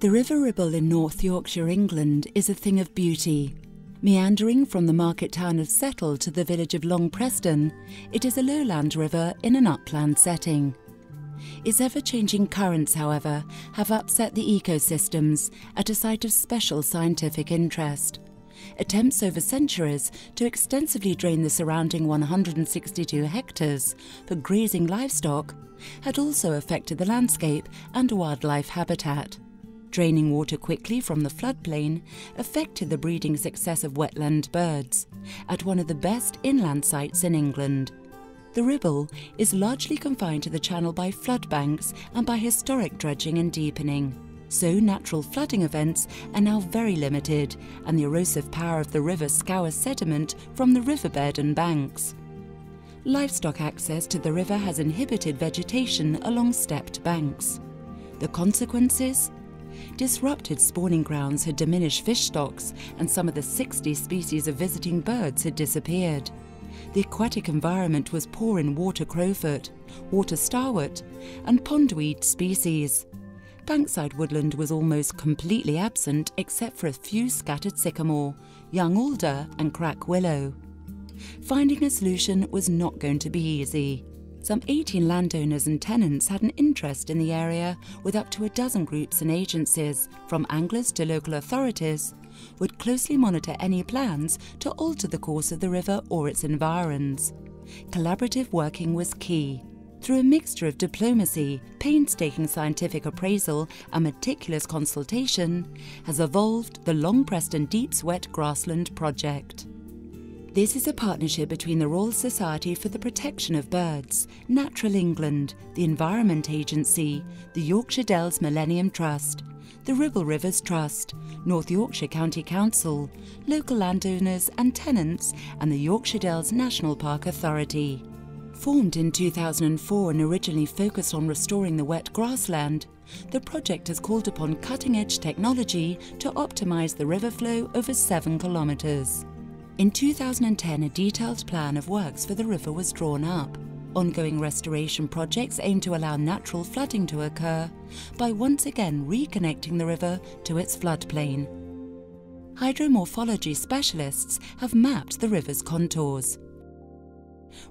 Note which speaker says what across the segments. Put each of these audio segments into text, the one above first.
Speaker 1: The River Ribble in North Yorkshire, England is a thing of beauty. Meandering from the market town of Settle to the village of Long Preston, it is a lowland river in an upland setting. Its ever-changing currents, however, have upset the ecosystems at a site of special scientific interest. Attempts over centuries to extensively drain the surrounding 162 hectares for grazing livestock had also affected the landscape and wildlife habitat. Draining water quickly from the floodplain affected the breeding success of wetland birds at one of the best inland sites in England. The Ribble is largely confined to the channel by flood banks and by historic dredging and deepening. So natural flooding events are now very limited and the erosive power of the river scours sediment from the riverbed and banks. Livestock access to the river has inhibited vegetation along stepped banks. The consequences? Disrupted spawning grounds had diminished fish stocks and some of the 60 species of visiting birds had disappeared. The aquatic environment was poor in water crowfoot, water starwort, and pondweed species. Bankside woodland was almost completely absent except for a few scattered sycamore, young alder, and crack willow. Finding a solution was not going to be easy. Some 18 landowners and tenants had an interest in the area, with up to a dozen groups and agencies, from anglers to local authorities, would closely monitor any plans to alter the course of the river or its environs. Collaborative working was key. Through a mixture of diplomacy, painstaking scientific appraisal, and meticulous consultation, has evolved the Long Preston Deeps Wet Grassland Project. This is a partnership between the Royal Society for the Protection of Birds, Natural England, the Environment Agency, the Yorkshire Dales Millennium Trust, the Ribble Rivers Trust, North Yorkshire County Council, local landowners and tenants, and the Yorkshire Dales National Park Authority. Formed in 2004 and originally focused on restoring the wet grassland, the project has called upon cutting-edge technology to optimise the river flow over 7 kilometres. In 2010, a detailed plan of works for the river was drawn up. Ongoing restoration projects aim to allow natural flooding to occur by once again reconnecting the river to its floodplain. Hydromorphology specialists have mapped the river's contours.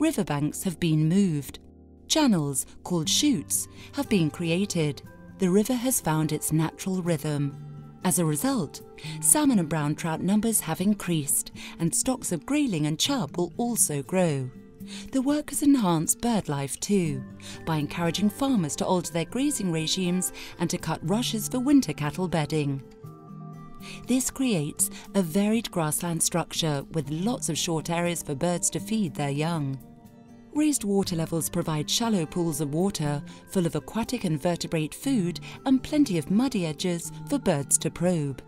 Speaker 1: Riverbanks have been moved. Channels, called chutes, have been created. The river has found its natural rhythm. As a result, salmon and brown trout numbers have increased, and stocks of grayling and chub will also grow. The work has enhanced bird life too, by encouraging farmers to alter their grazing regimes and to cut rushes for winter cattle bedding. This creates a varied grassland structure with lots of short areas for birds to feed their young. Raised water levels provide shallow pools of water full of aquatic and vertebrate food and plenty of muddy edges for birds to probe.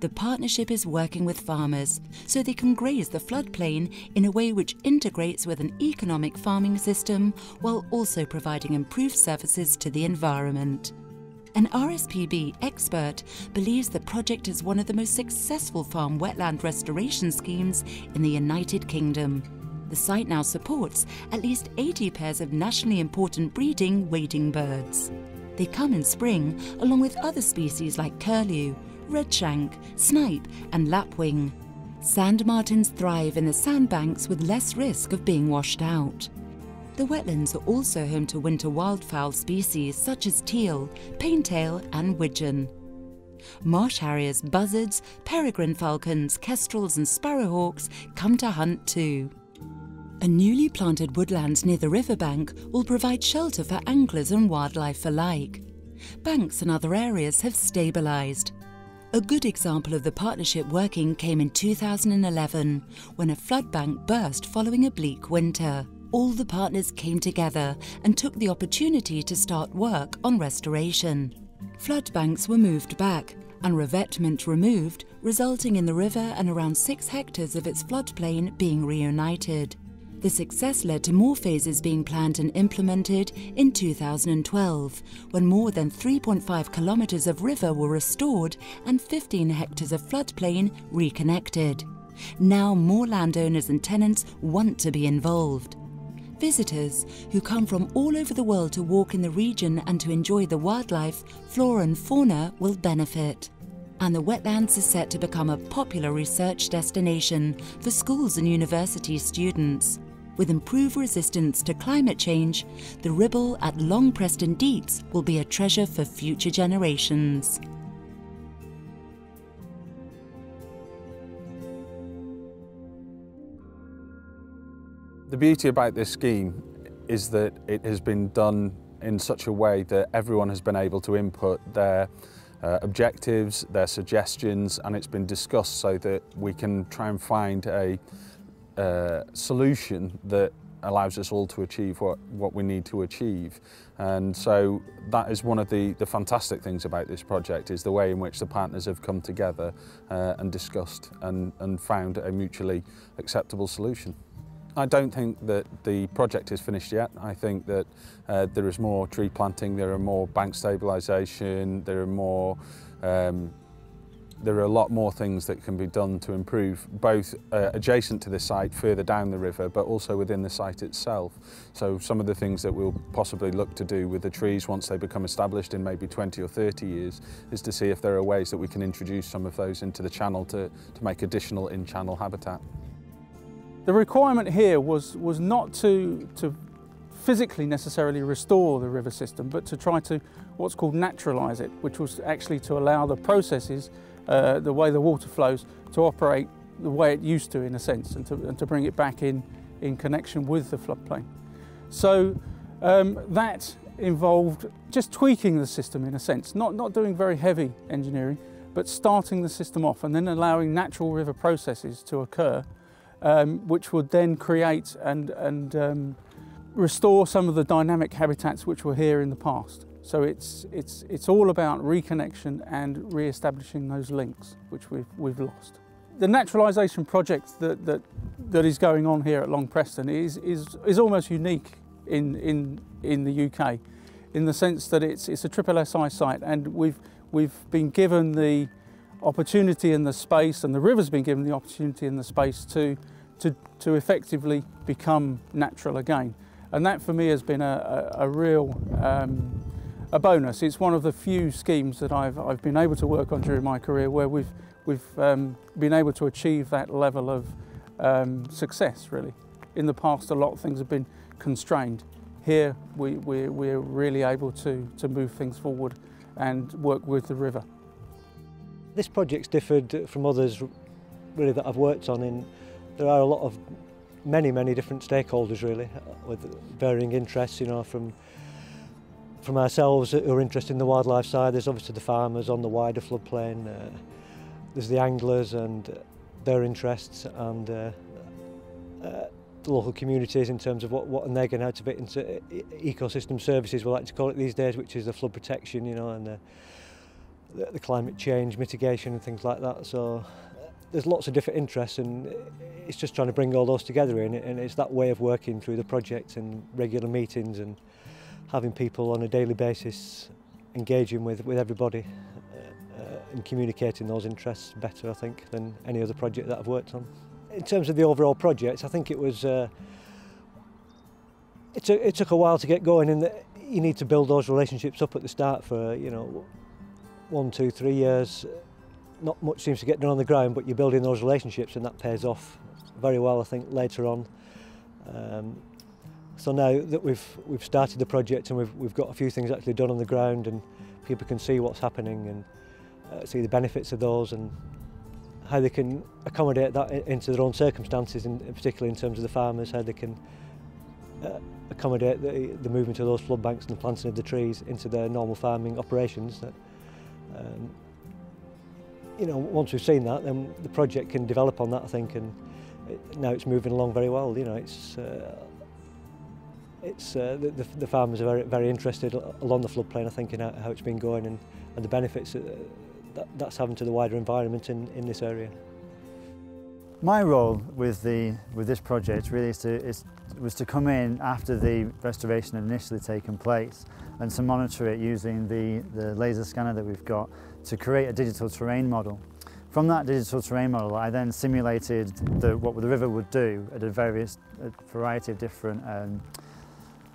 Speaker 1: The partnership is working with farmers so they can graze the floodplain in a way which integrates with an economic farming system while also providing improved services to the environment. An RSPB expert believes the project is one of the most successful farm wetland restoration schemes in the United Kingdom. The site now supports at least 80 pairs of nationally important breeding wading birds. They come in spring along with other species like curlew, redshank, snipe and lapwing. Sand martins thrive in the sandbanks with less risk of being washed out. The wetlands are also home to winter wildfowl species such as teal, pintail and widgeon. Marsh harriers, buzzards, peregrine falcons, kestrels and sparrowhawks come to hunt too. A newly planted woodland near the riverbank will provide shelter for anglers and wildlife alike. Banks and other areas have stabilised. A good example of the partnership working came in 2011 when a flood bank burst following a bleak winter. All the partners came together and took the opportunity to start work on restoration. Flood banks were moved back and revetment removed, resulting in the river and around 6 hectares of its floodplain being reunited. The success led to more phases being planned and implemented in 2012, when more than 3.5 kilometres of river were restored and 15 hectares of floodplain reconnected. Now more landowners and tenants want to be involved. Visitors who come from all over the world to walk in the region and to enjoy the wildlife, flora and fauna will benefit. And the wetlands are set to become a popular research destination for schools and university students. With improved resistance to climate change, the Ribble at Long Preston Deeps will be a treasure for future generations.
Speaker 2: The beauty about this scheme is that it has been done in such a way that everyone has been able to input their uh, objectives, their suggestions, and it's been discussed so that we can try and find a uh, solution that allows us all to achieve what, what we need to achieve. And so that is one of the, the fantastic things about this project is the way in which the partners have come together uh, and discussed and, and found a mutually acceptable solution. I don't think that the project is finished yet. I think that uh, there is more tree planting, there are more bank stabilisation, there are more um, there are a lot more things that can be done to improve both uh, adjacent to the site further down the river but also within the site itself. So some of the things that we'll possibly look to do with the trees once they become established in maybe 20 or 30 years is to see if there are ways that we can introduce some of those into the channel to, to make additional in-channel habitat.
Speaker 3: The requirement here was, was not to, to physically necessarily restore the river system, but to try to what's called naturalise it, which was actually to allow the processes, uh, the way the water flows, to operate the way it used to in a sense, and to, and to bring it back in, in connection with the floodplain. So um, that involved just tweaking the system in a sense, not, not doing very heavy engineering, but starting the system off and then allowing natural river processes to occur um, which would then create and, and um, restore some of the dynamic habitats which were here in the past. So it's, it's, it's all about reconnection and re-establishing those links which we've, we've lost. The naturalisation project that, that, that is going on here at Long Preston is, is, is almost unique in, in, in the UK in the sense that it's, it's a triple SI site and we've, we've been given the opportunity and the space, and the river's been given the opportunity and the space to, to, to effectively become natural again. And that for me has been a, a, a real um, a bonus. It's one of the few schemes that I've, I've been able to work on during my career where we've, we've um, been able to achieve that level of um, success, really. In the past, a lot of things have been constrained. Here, we, we, we're really able to, to move things forward and work with the river.
Speaker 4: This project's differed from others really that I've worked on in there are a lot of many many different stakeholders really with varying interests you know from from ourselves who are interested in the wildlife side there's obviously the farmers on the wider floodplain uh, there's the anglers and their interests and uh, uh, the local communities in terms of what, what and they're going to to fit into ecosystem services we like to call it these days which is the flood protection you know and the the, the climate change mitigation and things like that. So there's lots of different interests and it's just trying to bring all those together in and it's that way of working through the project and regular meetings and having people on a daily basis engaging with, with everybody uh, uh, and communicating those interests better I think than any other project that I've worked on. In terms of the overall project I think it was uh, it, took, it took a while to get going and you need to build those relationships up at the start for you know one, two, three years, not much seems to get done on the ground, but you're building those relationships and that pays off very well, I think, later on. Um, So now that we've, we've started the project and we've, we've got a few things actually done on the ground and people can see what's happening and uh, see the benefits of those and how they can accommodate that into their own circumstances and particularly in terms of the farmers, how they can uh, accommodate the, the movement of those flood banks and the planting of the trees into their normal farming operations. That, um, you know, once we've seen that, then the project can develop on that, I think, and it, now it's moving along very well. You know, it's uh, it's uh, the, the, the farmers are very, very interested along the floodplain, I think, in how, how it's been going and, and the benefits that, that's having to the wider environment in, in this area.
Speaker 5: My role with the with this project really is to is, was to come in after the restoration had initially taken place and to monitor it using the, the laser scanner that we've got to create a digital terrain model From that digital terrain model, I then simulated the, what the river would do at a various a variety of different um,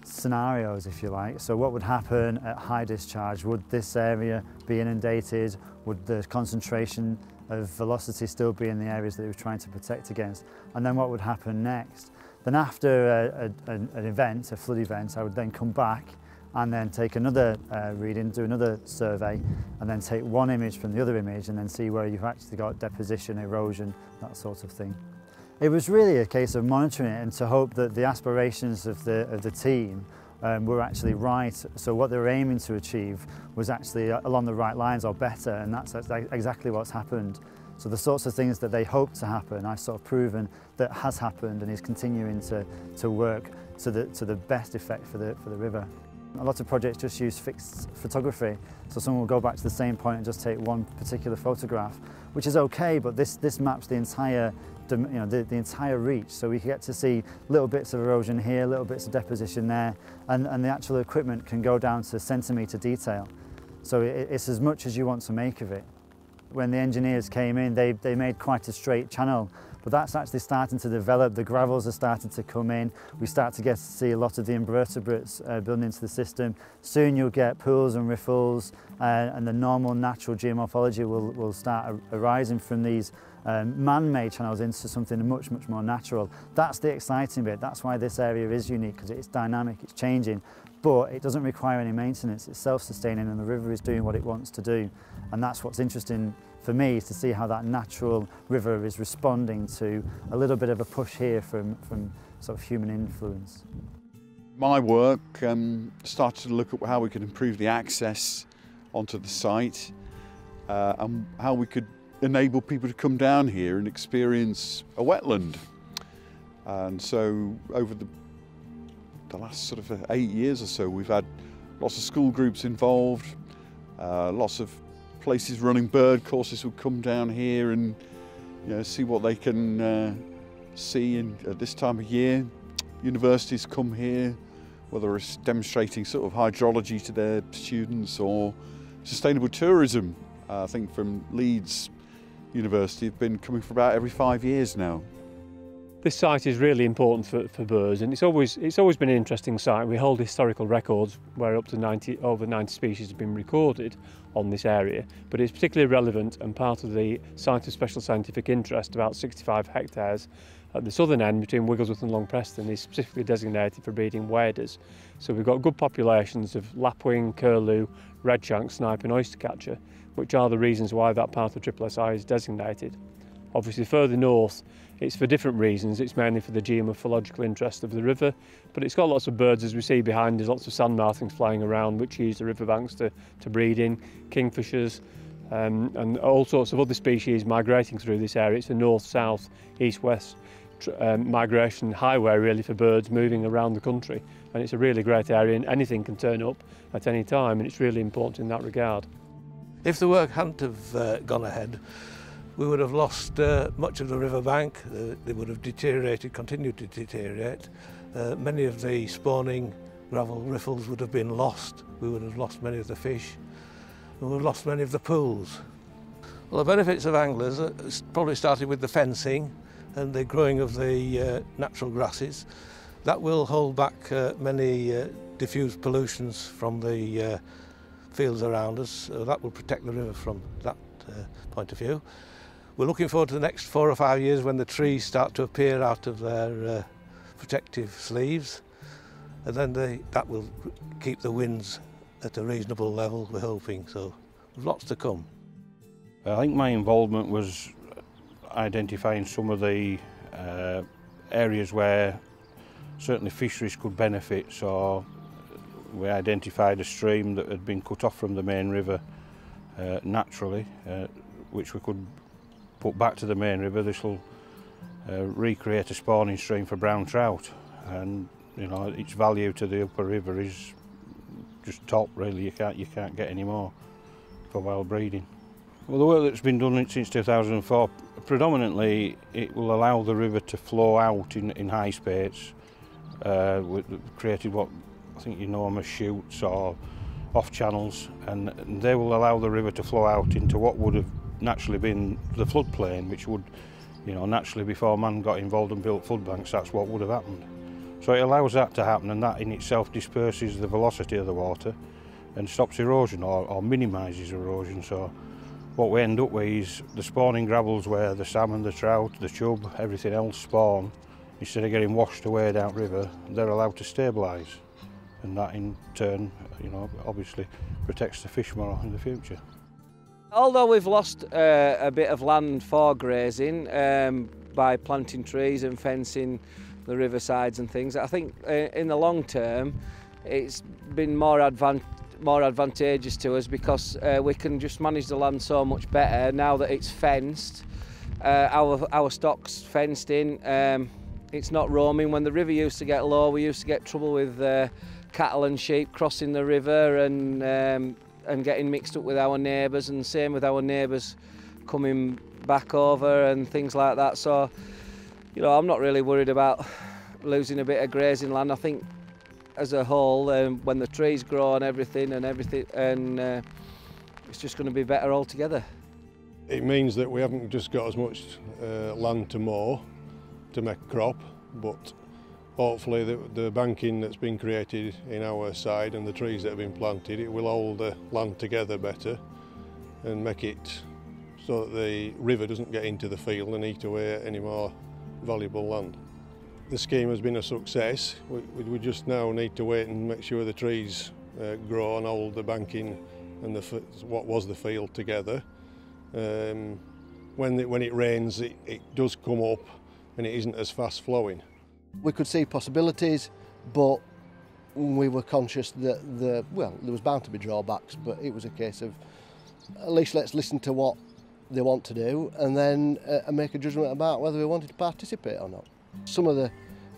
Speaker 5: scenarios, if you like. So what would happen at high discharge? Would this area be inundated? Would the concentration of velocity still be in the areas that it was trying to protect against? And then what would happen next? Then after uh, a, a, an event, a flood event, I would then come back and then take another uh, reading, do another survey, and then take one image from the other image and then see where you've actually got deposition, erosion, that sort of thing. It was really a case of monitoring it and to hope that the aspirations of the, of the team um, were actually right. So what they were aiming to achieve was actually along the right lines or better, and that's exactly what's happened. So the sorts of things that they hoped to happen, I've sort of proven that has happened and is continuing to, to work to the, to the best effect for the, for the river. A lot of projects just use fixed photography, so someone will go back to the same point and just take one particular photograph, which is okay, but this, this maps the entire, you know, the, the entire reach, so we get to see little bits of erosion here, little bits of deposition there, and, and the actual equipment can go down to centimetre detail. So it, it's as much as you want to make of it. When the engineers came in, they, they made quite a straight channel but that's actually starting to develop. The gravels are starting to come in. We start to get to see a lot of the invertebrates uh, building into the system. Soon you'll get pools and riffles uh, and the normal natural geomorphology will, will start arising from these um, man-made channels into something much, much more natural. That's the exciting bit. That's why this area is unique because it's dynamic, it's changing, but it doesn't require any maintenance. It's self-sustaining and the river is doing what it wants to do. And that's what's interesting for me is to see how that natural river is responding to a little bit of a push here from, from sort of human influence.
Speaker 6: My work um, started to look at how we could improve the access onto the site uh, and how we could enable people to come down here and experience a wetland. And so over the, the last sort of eight years or so, we've had lots of school groups involved, uh, lots of places running bird courses would come down here and you know, see what they can uh, see in, at this time of year. Universities come here, whether it's demonstrating sort of hydrology to their students or sustainable tourism. Uh, I think from Leeds University have been coming for about every five years now.
Speaker 7: This site is really important for, for birds and it's always it's always been an interesting site. We hold historical records where up to 90 over 90 species have been recorded on this area, but it's particularly relevant and part of the site of special scientific interest, about 65 hectares at the southern end between Wigglesworth and Long Preston is specifically designated for breeding waders. So we've got good populations of lapwing, curlew, redshank, snipe and oystercatcher, which are the reasons why that part of Triple SI is designated. Obviously further north it's for different reasons. It's mainly for the geomorphological interest of the river, but it's got lots of birds as we see behind. There's lots of sand martins flying around which use the riverbanks to, to breed in, kingfishers, um, and all sorts of other species migrating through this area. It's a north-south, east-west um, migration highway really for birds moving around the country and it's a really great area and anything can turn up at any time and it's really important in that regard.
Speaker 8: If the work hadn't have uh, gone ahead we would have lost uh, much of the riverbank. Uh, they would have deteriorated, continued to deteriorate. Uh, many of the spawning gravel riffles would have been lost. We would have lost many of the fish. We would have lost many of the pools. Well, the benefits of anglers uh, probably started with the fencing and the growing of the uh, natural grasses. That will hold back uh, many diffused pollutions from the fields around us. That will protect the river from that uh, point of view. We're looking forward to the next four or five years when the trees start to appear out of their uh, protective sleeves and then they, that will keep the winds at a reasonable level, we're hoping, so lots to come.
Speaker 9: I think my involvement was identifying some of the uh, areas where certainly fisheries could benefit, so we identified a stream that had been cut off from the main river uh, naturally, uh, which we could put back to the main river. This will uh, recreate a spawning stream for brown trout, and you know its value to the upper river is just top. Really, you can't you can't get any more for wild breeding. Well, the work that's been done since 2004, predominantly it will allow the river to flow out in, in high spates, uh, with, created what I think you know them as chutes or off channels, and they will allow the river to flow out into what would have naturally been the floodplain, which would, you know, naturally before man got involved and built flood banks, that's what would have happened. So it allows that to happen and that in itself disperses the velocity of the water and stops erosion or, or minimises erosion. So what we end up with is the spawning gravels where the salmon, the trout, the chub, everything else spawn, instead of getting washed away downriver, they're allowed to stabilise. and that in turn, you know, obviously protects the fish more in the future.
Speaker 10: Although we've lost uh, a bit of land for grazing um, by planting trees and fencing the riversides and things, I think uh, in the long term it's been more advantageous more advantageous to us because uh, we can just manage the land so much better now that it's fenced. Uh, our, our stock's fenced in. Um, it's not roaming. When the river used to get low, we used to get trouble with uh, cattle and sheep crossing the river and, um, and getting mixed up with our neighbours and same with our neighbours coming back over and things like that. So, you know, I'm not really worried about losing a bit of grazing land. I think as a whole um, when the trees grow and everything and everything and uh, it's just going to be better altogether.
Speaker 6: It means that we haven't just got as much uh, land to mow to make crop but hopefully the, the banking that's been created in our side and the trees that have been planted it will hold the land together better and make it so that the river doesn't get into the field and eat away any more valuable land. The scheme has been a success. We, we just now need to wait and make sure the trees uh, grow and hold the banking and the, what was the field together. Um, when, it, when it rains, it, it does come up and it isn't as fast flowing.
Speaker 11: We could see possibilities, but we were conscious that the well there was bound to be drawbacks, but it was a case of at least let's listen to what they want to do and then uh, and make a judgment about whether we wanted to participate or not. Some of the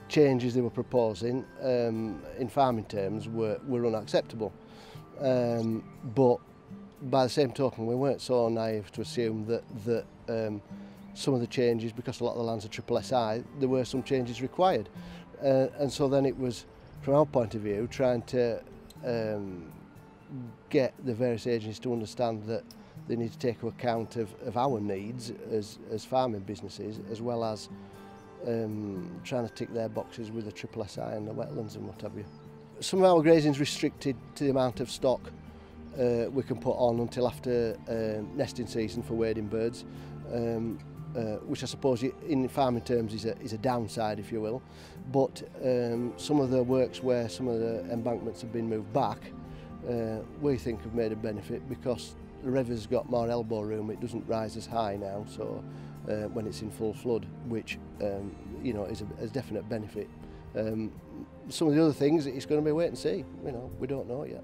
Speaker 11: changes they were proposing um, in farming terms were, were unacceptable. Um, but by the same token, we weren't so naive to assume that, that um, some of the changes, because a lot of the lands are triple SI, there were some changes required. Uh, and so then it was, from our point of view, trying to um, get the various agencies to understand that they need to take account of, of our needs as, as farming businesses, as well as um, trying to tick their boxes with the triple SI and the wetlands and what have you. Some of our grazing is restricted to the amount of stock uh, we can put on until after uh, nesting season for wading birds. Um, uh, which I suppose in farming terms is a, is a downside, if you will. But um, some of the works where some of the embankments have been moved back, uh, we think have made a benefit because the river's got more elbow room, it doesn't rise as high now, so uh, when it's in full flood, which um, you know is a, is a definite benefit. Um, some of the other things, it's going to be wait and see. You know, we don't know yet.